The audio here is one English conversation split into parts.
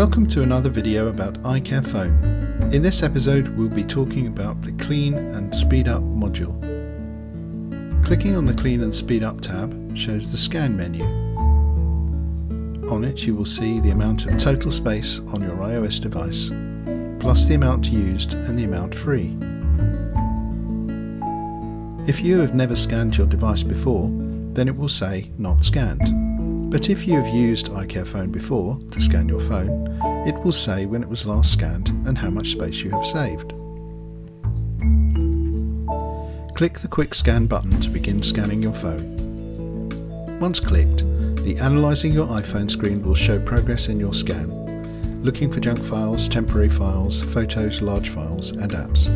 Welcome to another video about iCare. In this episode we'll be talking about the Clean and Speed Up module. Clicking on the Clean and Speed Up tab shows the scan menu. On it you will see the amount of total space on your iOS device, plus the amount used and the amount free. If you have never scanned your device before, then it will say not scanned. But if you have used iCareFone before to scan your phone, it will say when it was last scanned and how much space you have saved. Click the Quick Scan button to begin scanning your phone. Once clicked, the Analysing Your iPhone screen will show progress in your scan, looking for junk files, temporary files, photos, large files and apps.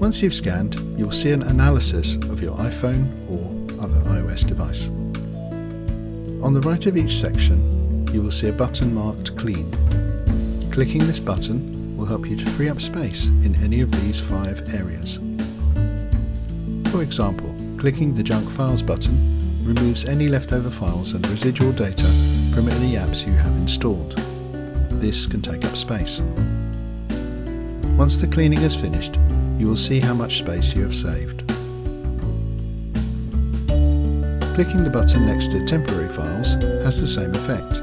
Once you've scanned, you'll see an analysis of your iPhone or other iOS device. On the right of each section, you will see a button marked Clean. Clicking this button will help you to free up space in any of these five areas. For example, clicking the Junk Files button removes any leftover files and residual data from any apps you have installed. This can take up space. Once the cleaning is finished, you will see how much space you have saved. Clicking the button next to temporary files has the same effect.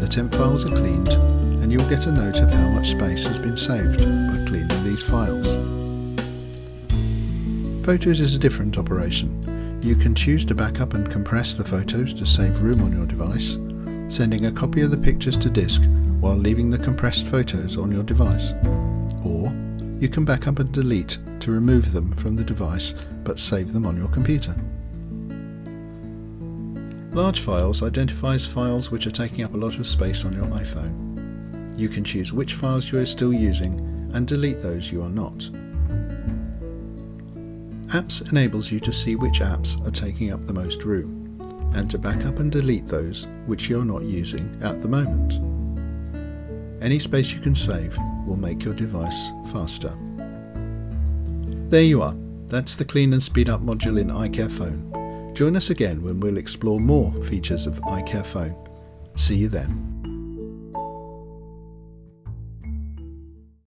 The temp files are cleaned and you'll get a note of how much space has been saved by cleaning these files. Photos is a different operation. You can choose to backup and compress the photos to save room on your device, sending a copy of the pictures to disk while leaving the compressed photos on your device. Or you can backup and delete to remove them from the device but save them on your computer. Large files identifies files which are taking up a lot of space on your iPhone. You can choose which files you are still using and delete those you are not. Apps enables you to see which apps are taking up the most room and to back up and delete those which you're not using at the moment. Any space you can save will make your device faster. There you are. That's the Clean and Speed Up module in iCareFone. Join us again when we'll explore more features of iCareFone. See you then.